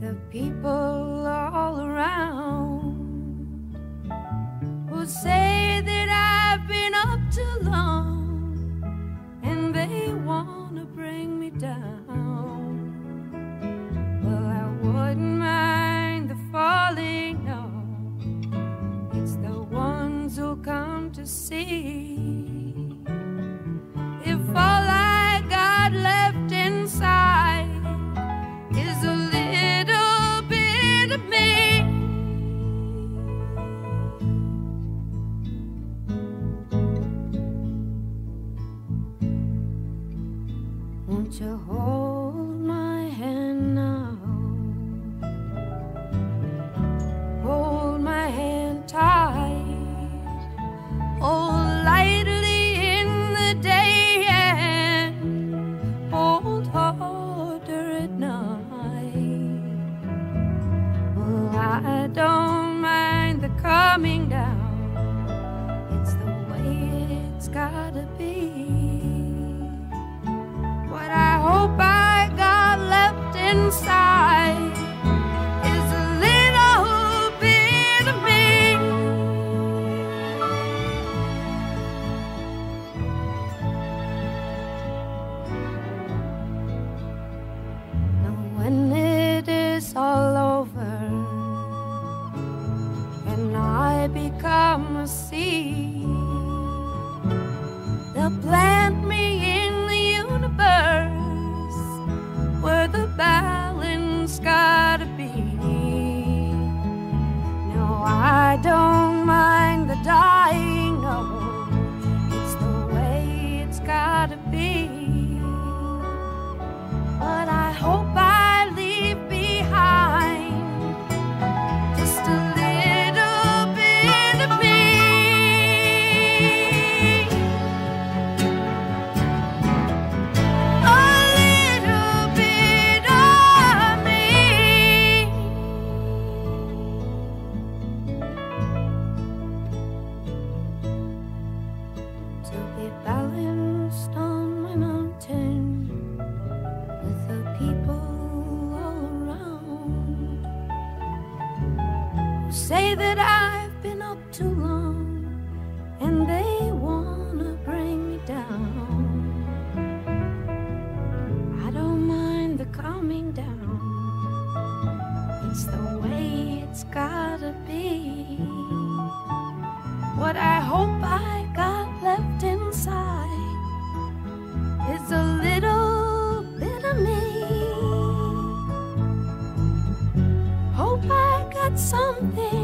the people all around. Who say that Won't you hold my hand now? Hold my hand tight. Hold lightly in the day and hold harder at night. Well, I don't mind the coming down. It's the way it's gotta be. Is all over. And I become a seed, they'll plant me in the universe where the balance say that I've been up too long and they wanna bring me down. I don't mind the calming down, it's the way it's gotta be. What I hope I something.